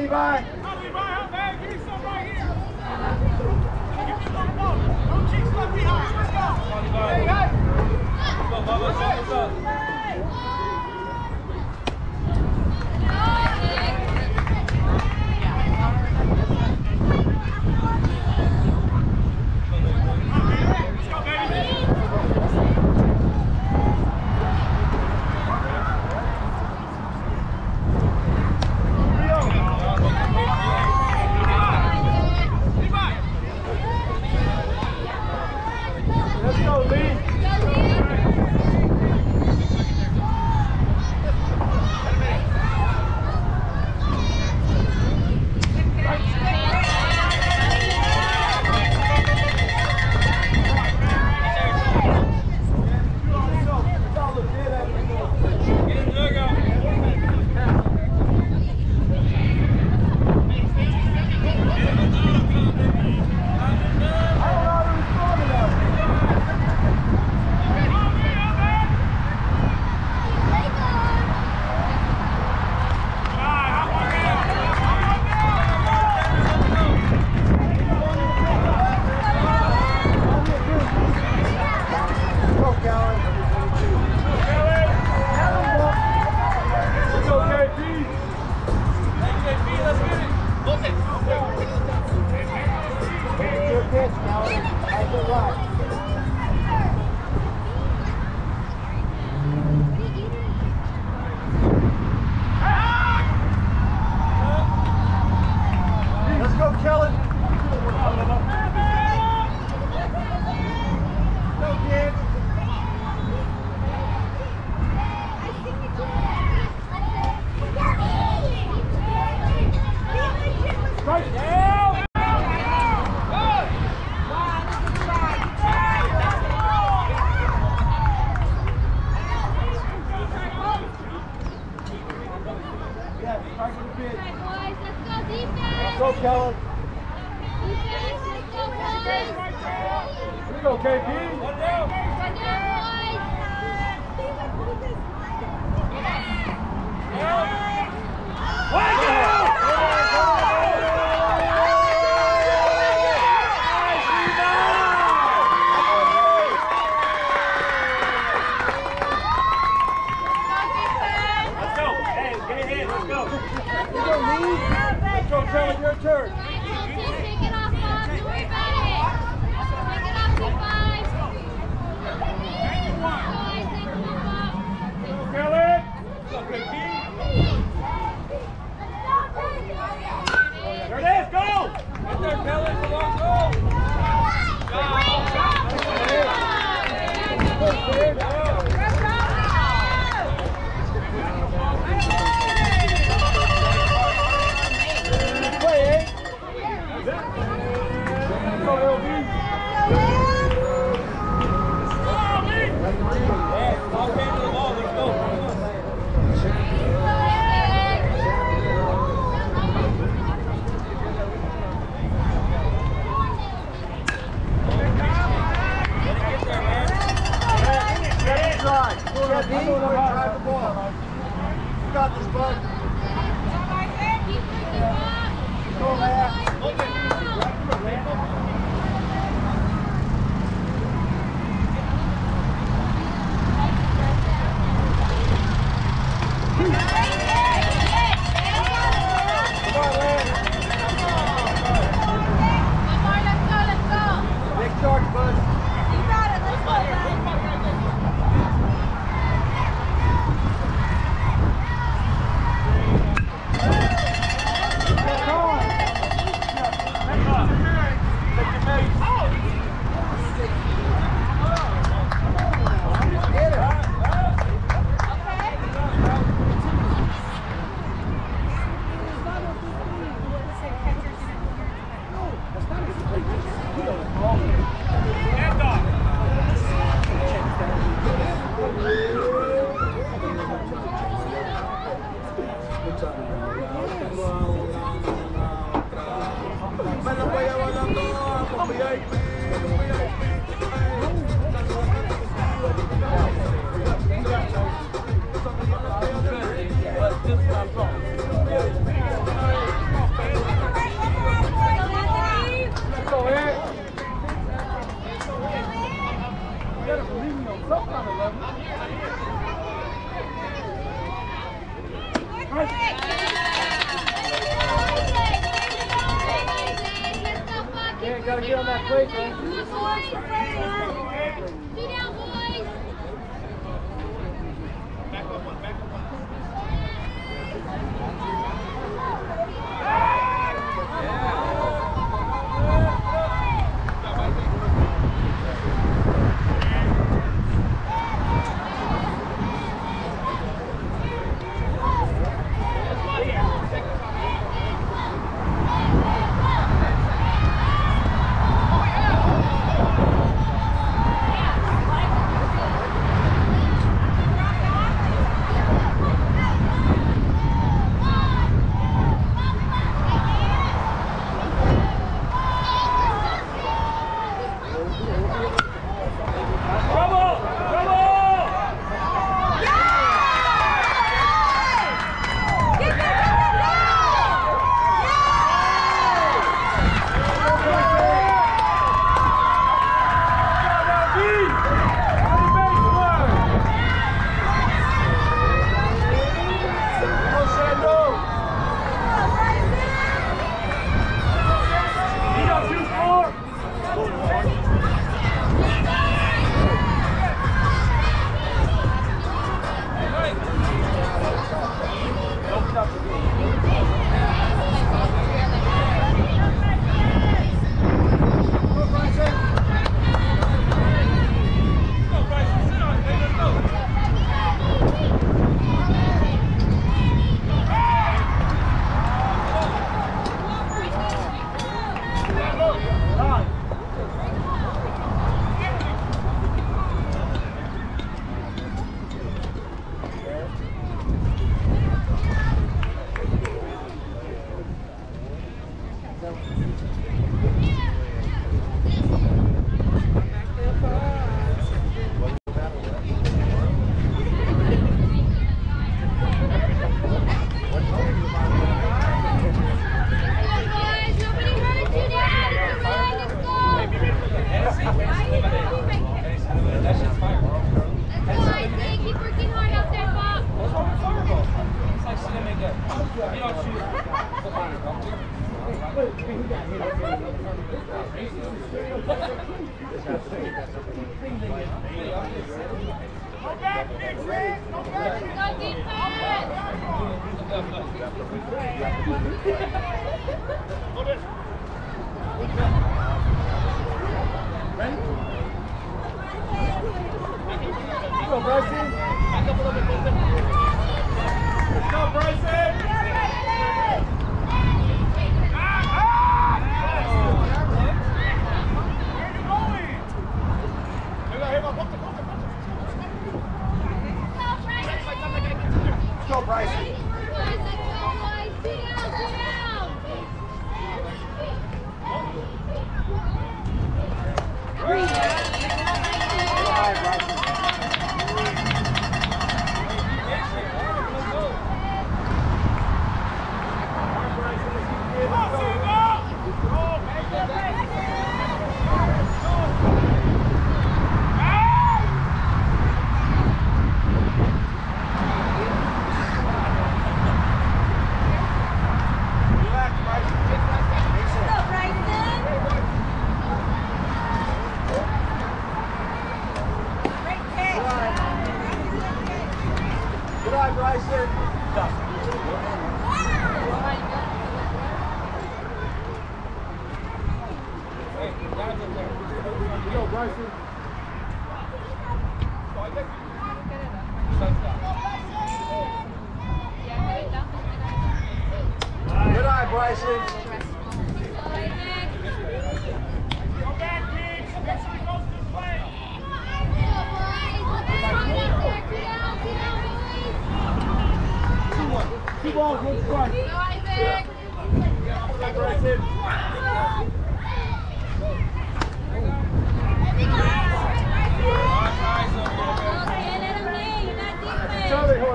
Levi. I'm mad. Right here. Hey, hey. What's up, Bubba? What's up? What's up?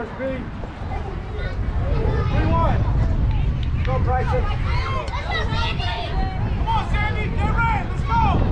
First B. 3 1. Go, Bryson. Come on, Sandy. Get ready. Let's go.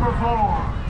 number four.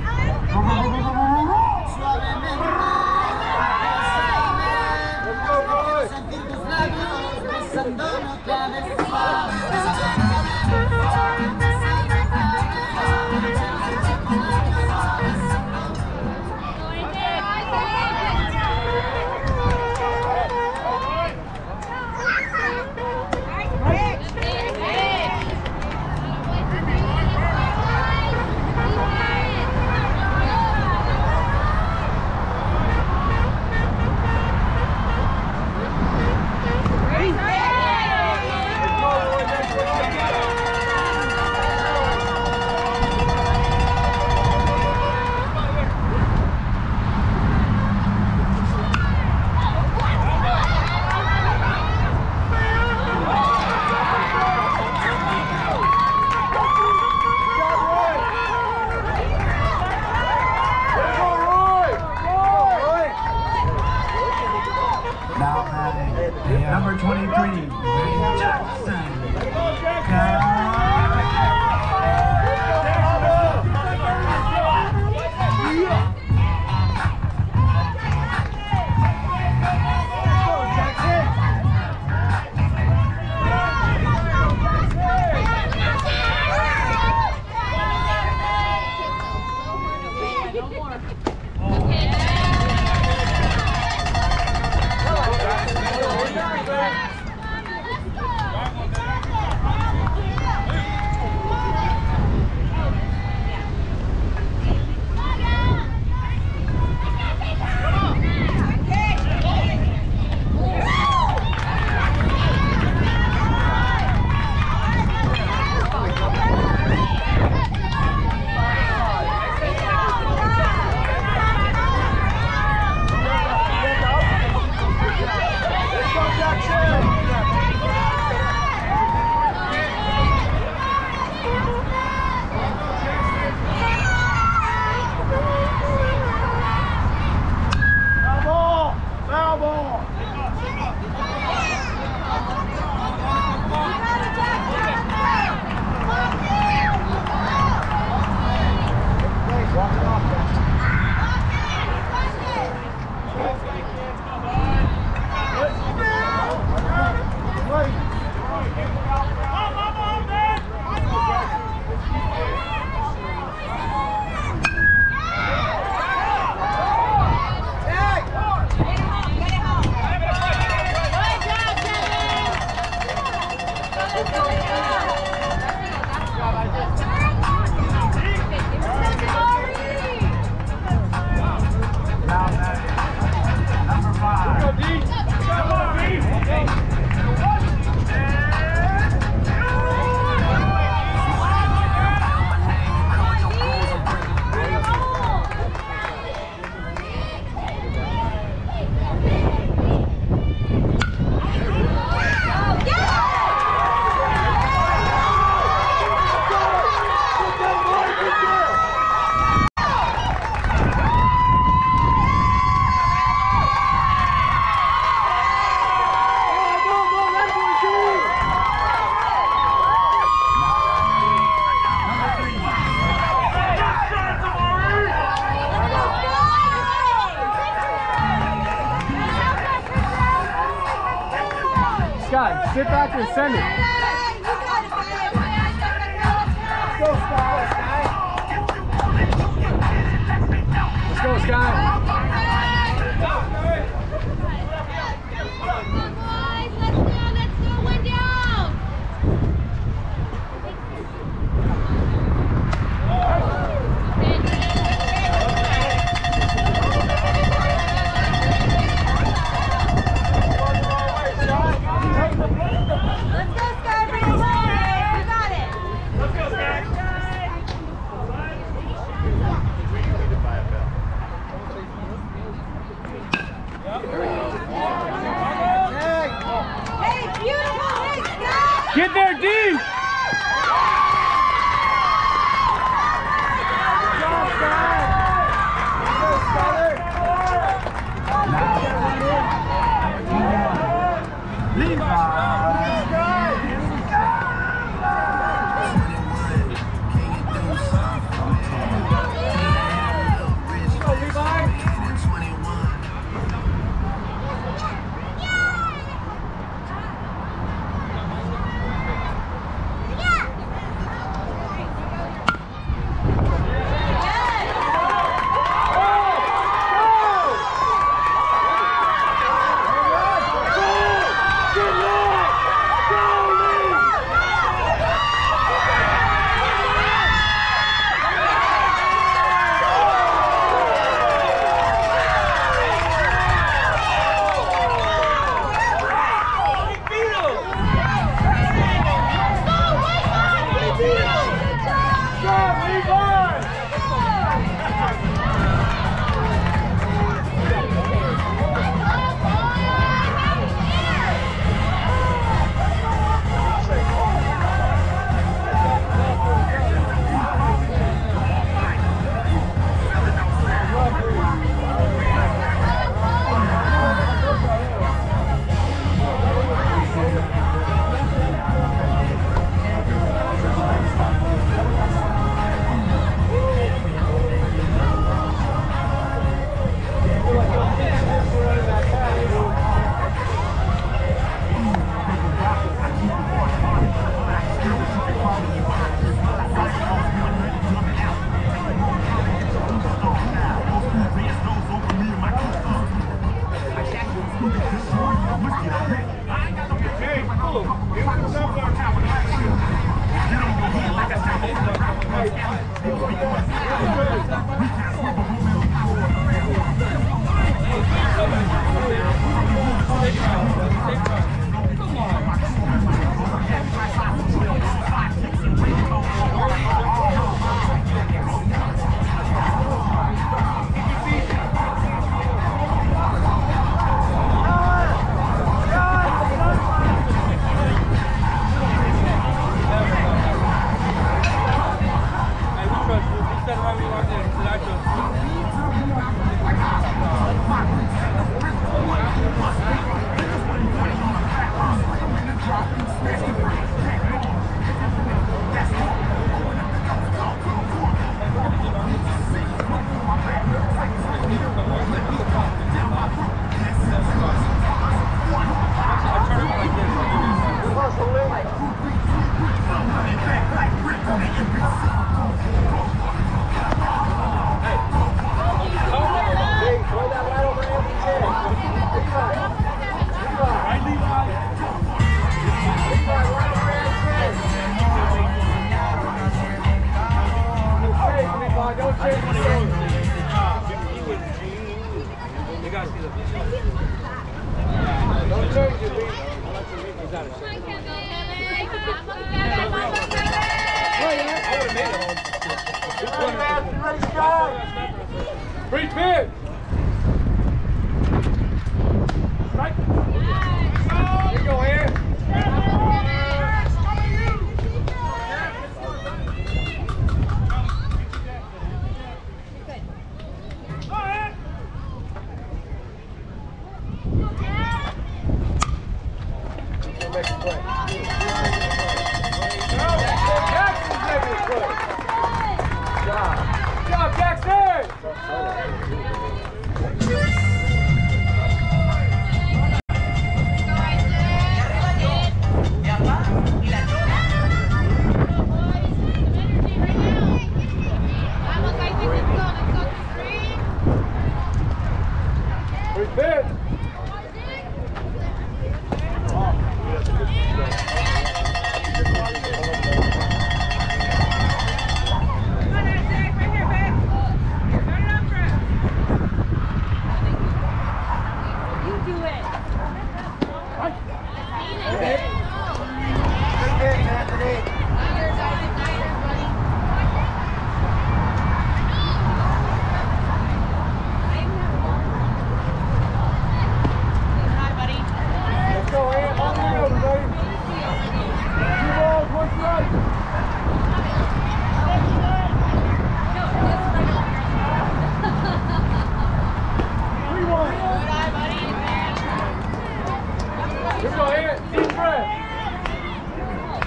Send it.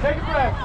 Take a breath.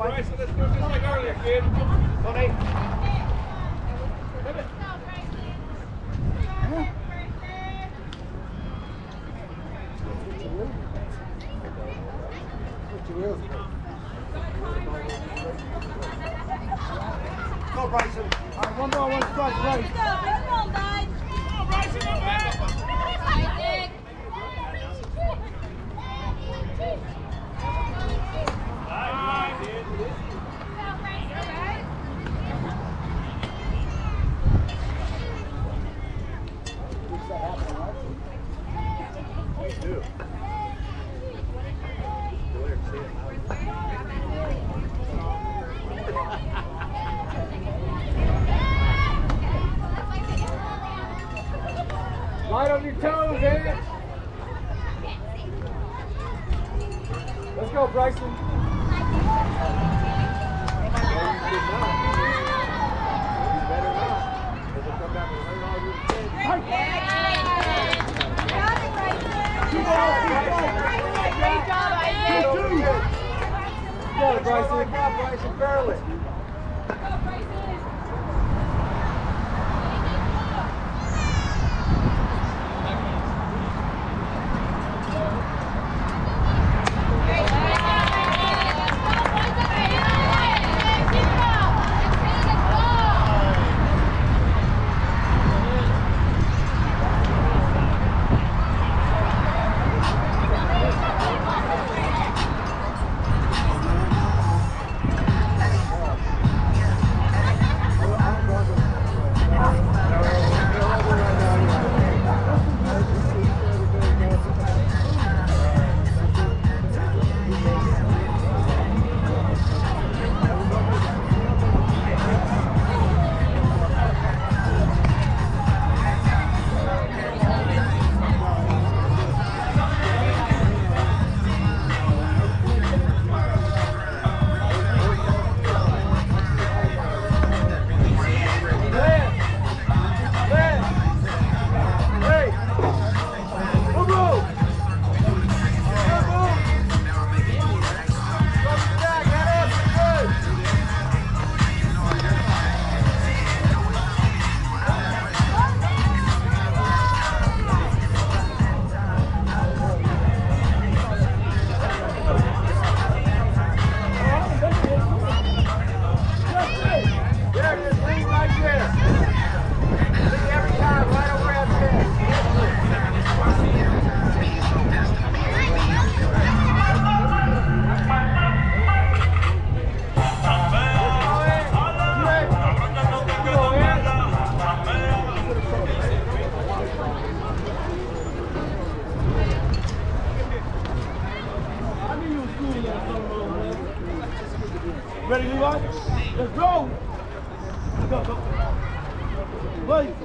Bryson, let's do just like earlier, kid. Go, Ready, Levi? Let's go! Go, go. Wait.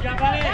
Yeah, boy.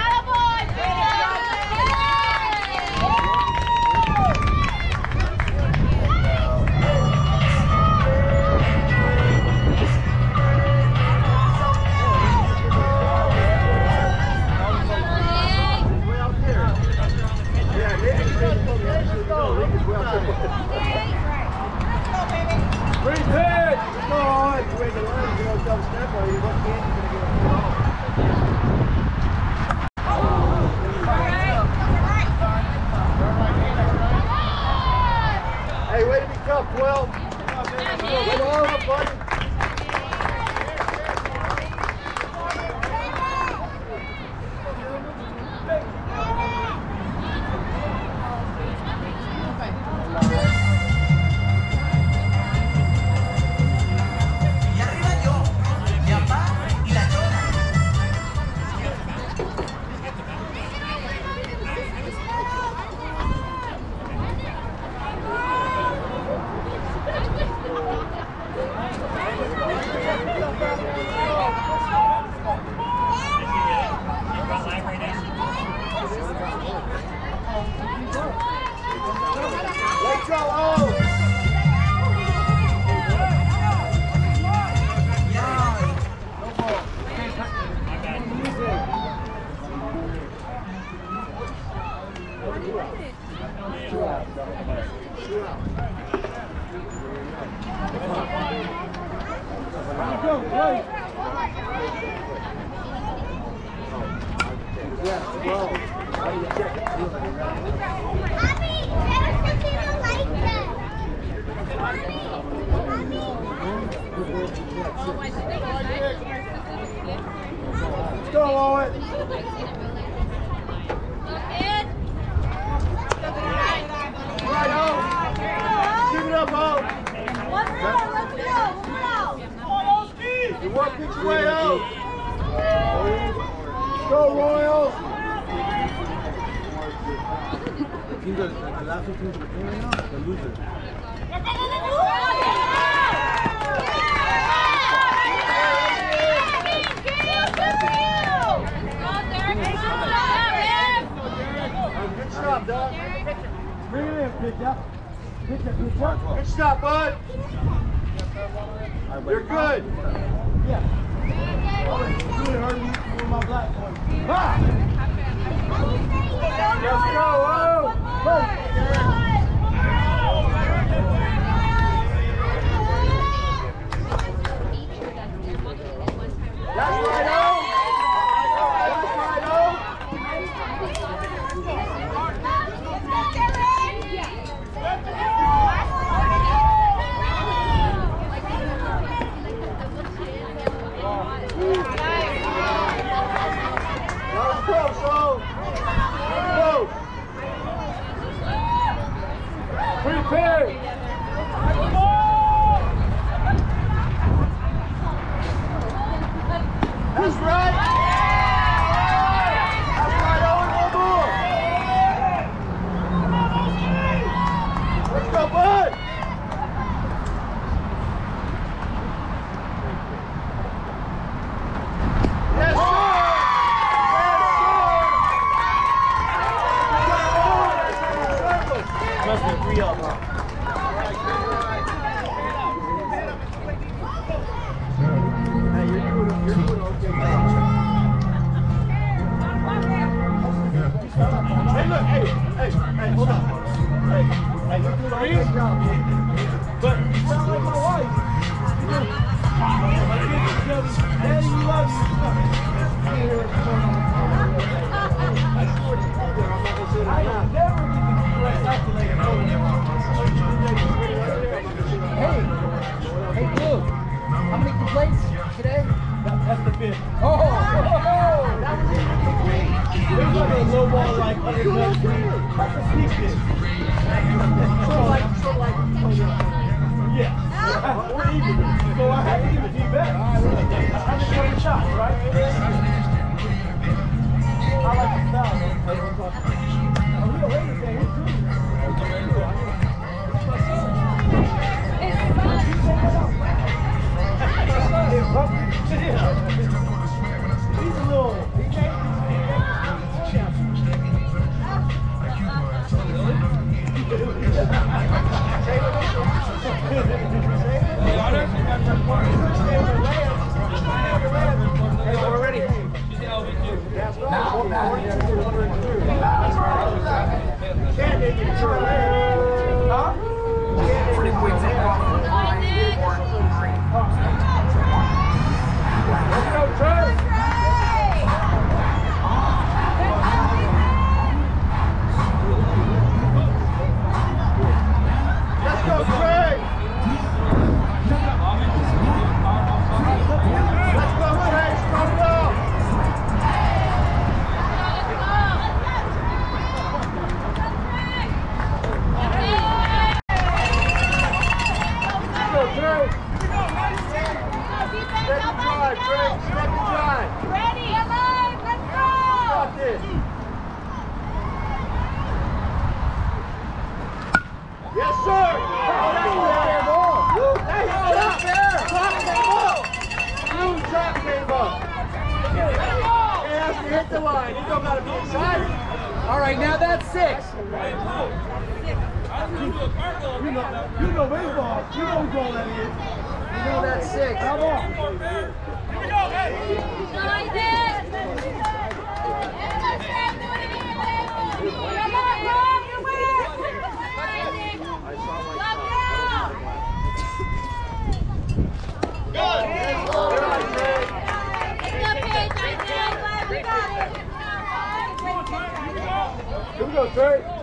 It.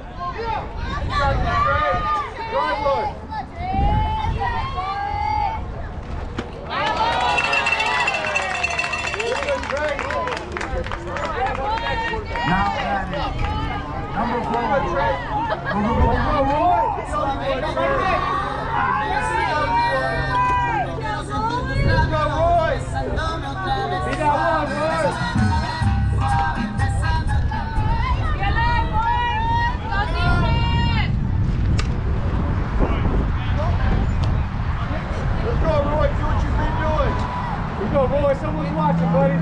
buddies.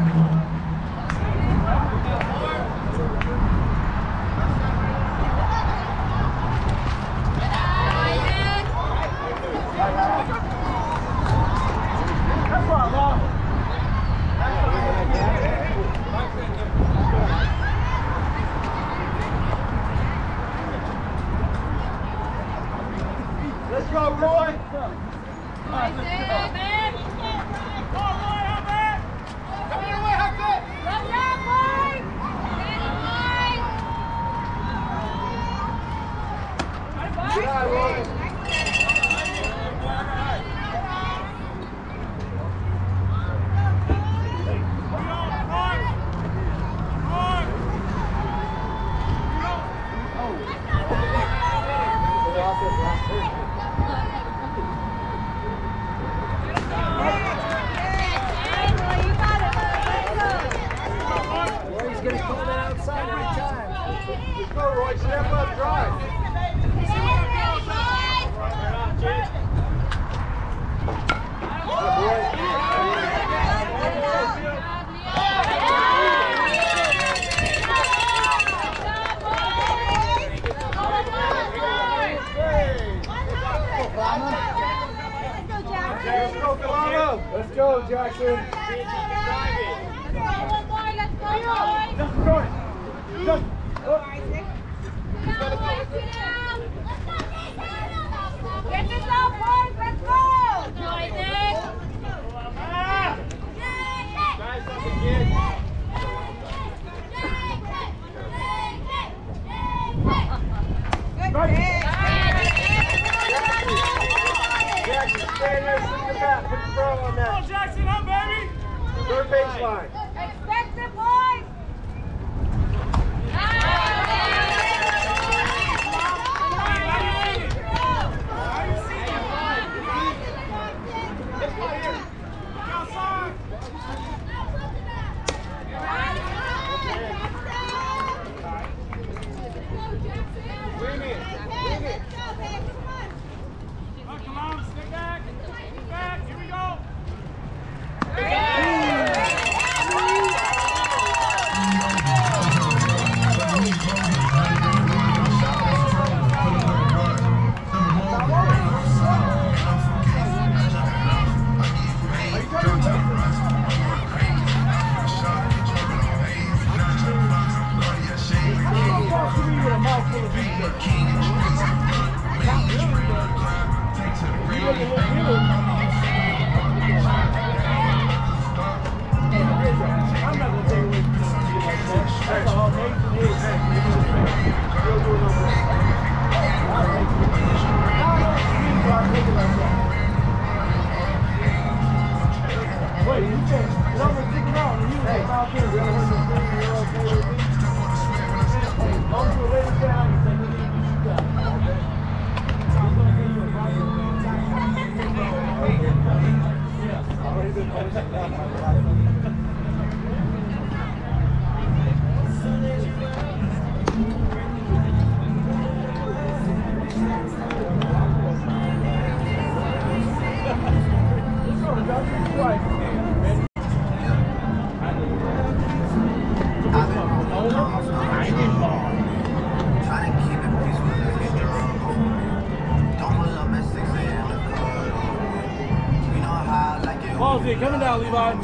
It.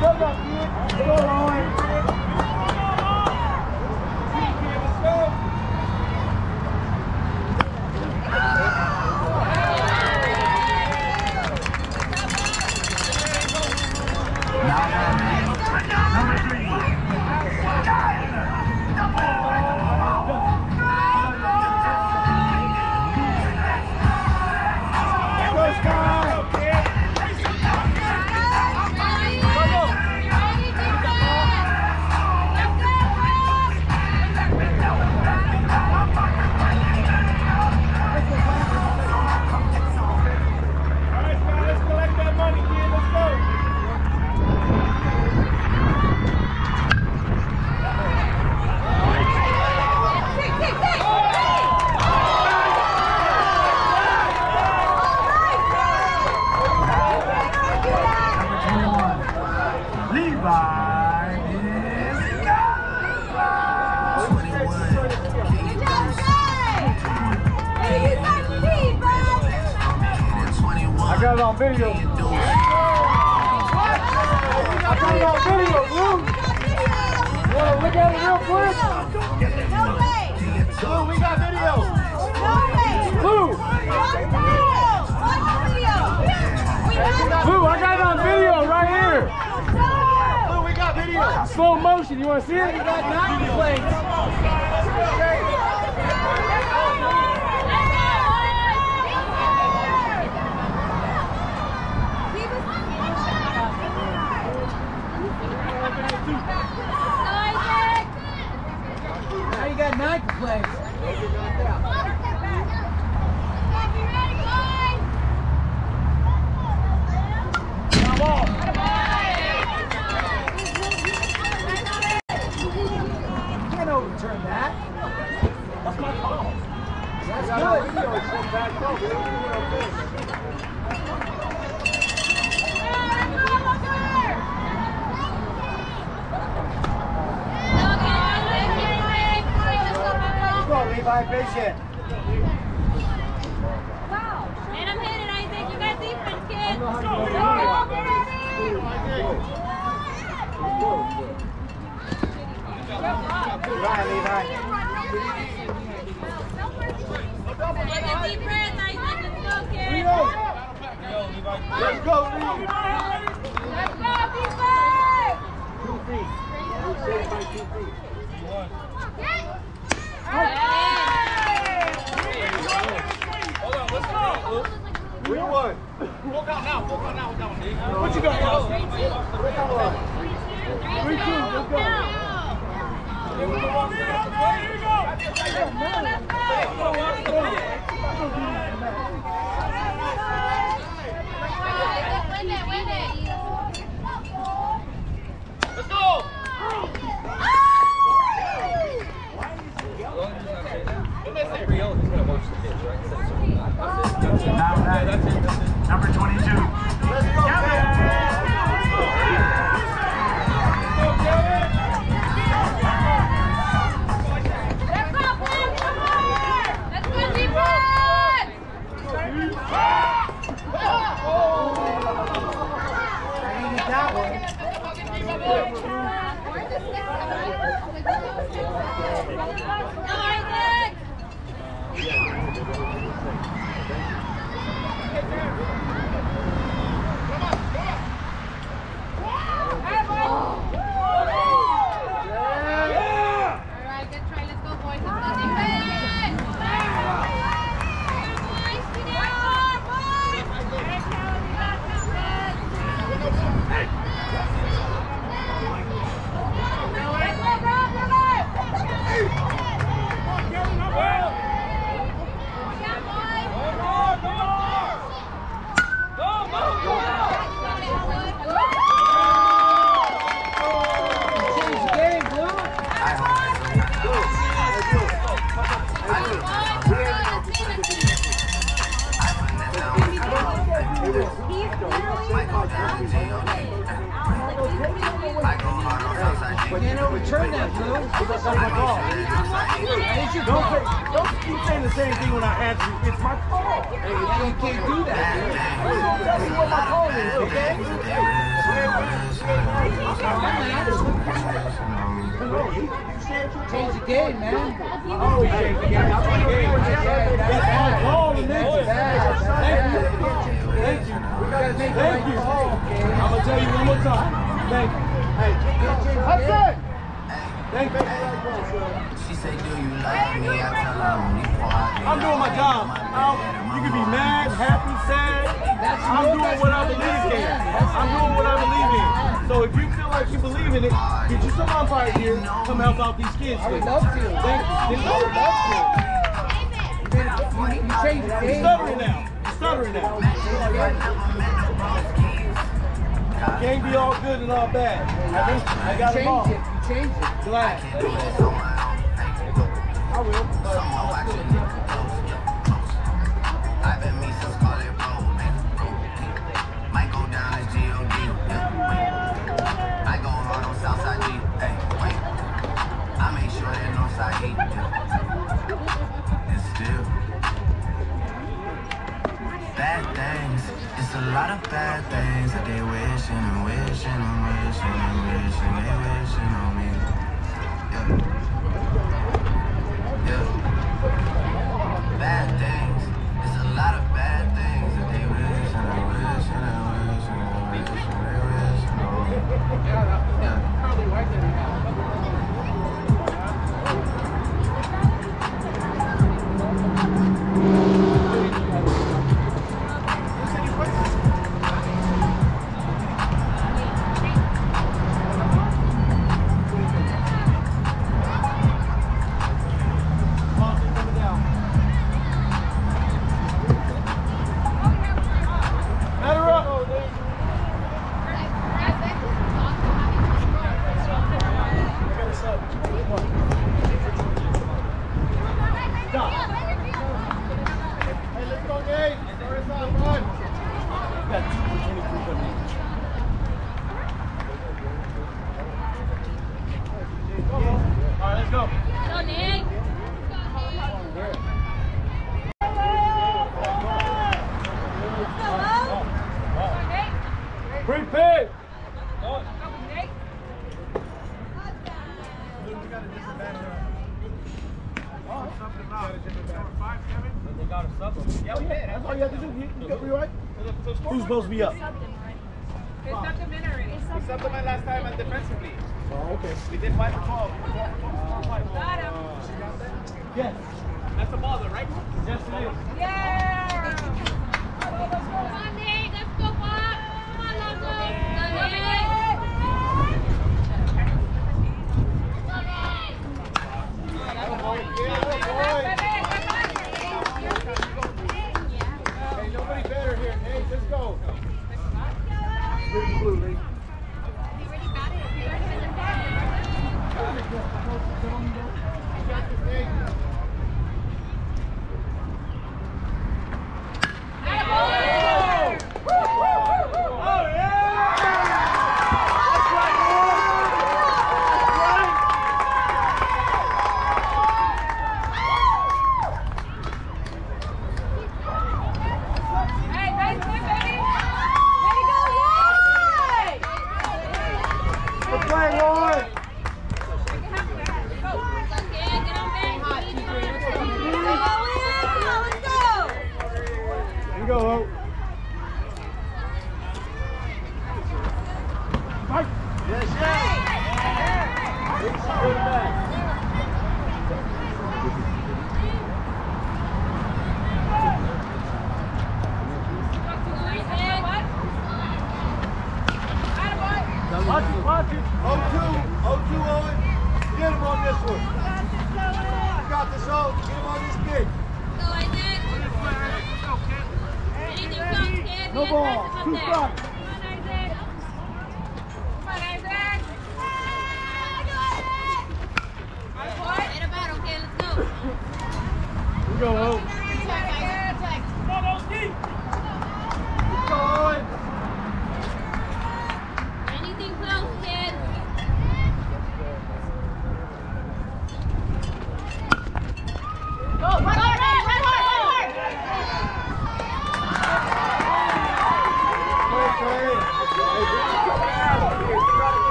Dois aqui, dois longe.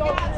Let's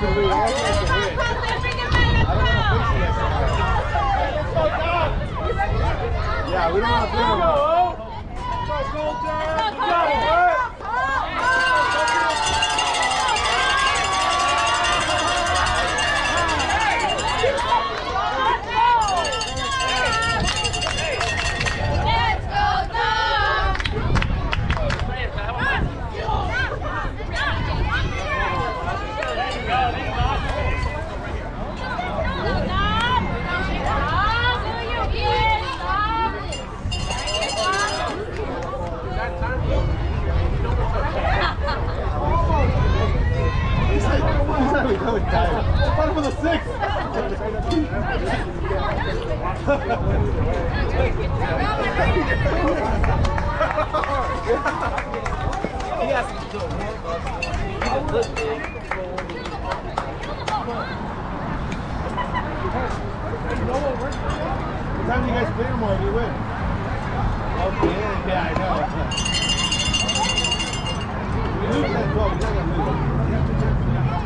Yeah, we don't want to play no more. Go, go, go, yeah, I know. We lose at 12. We're not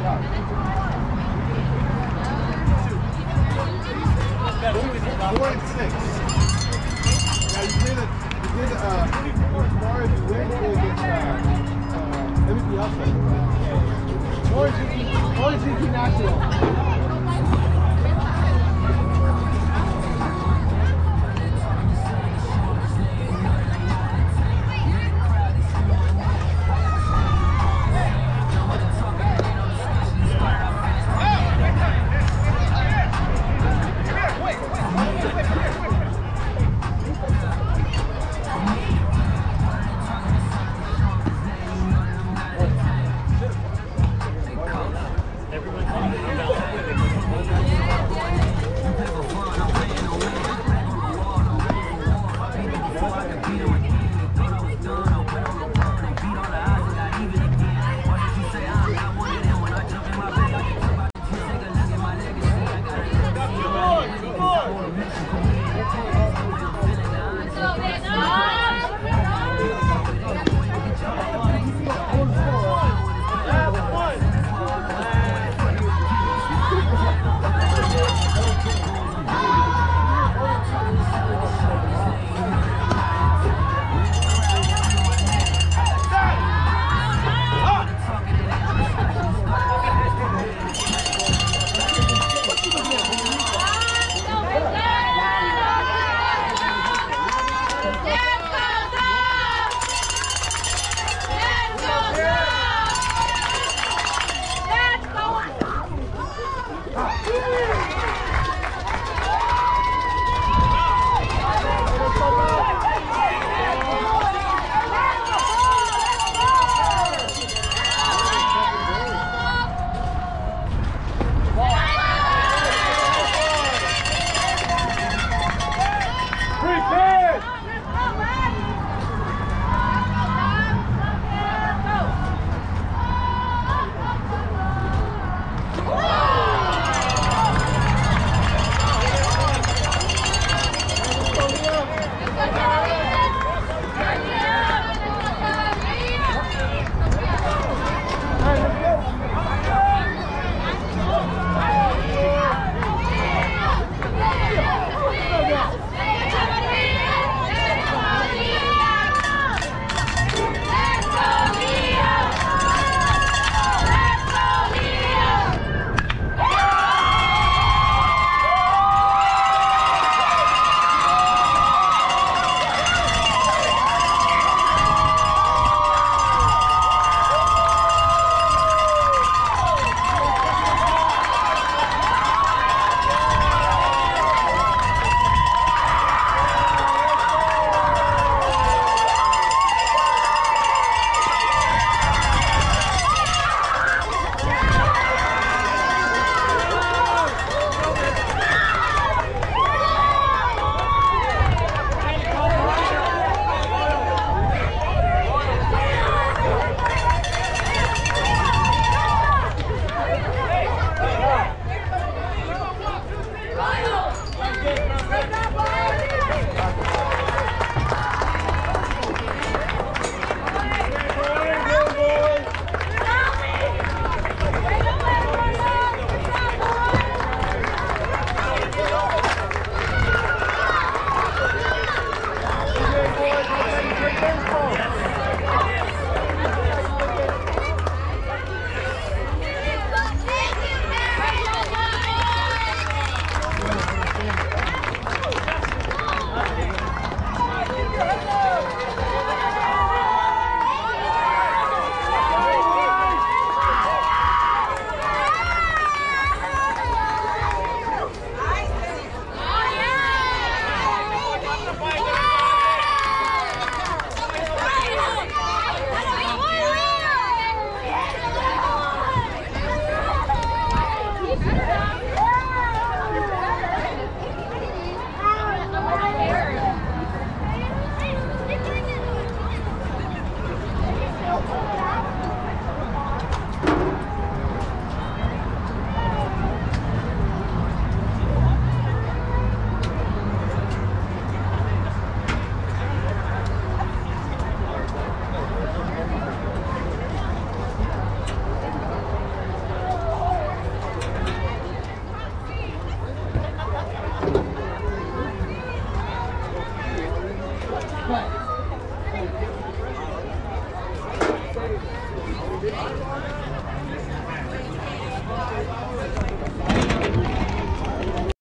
gonna lose. Four and six. Now you did it. You did uh, tomorrow. You win, you will get uh, uh, else. Right? Orange, Orange International.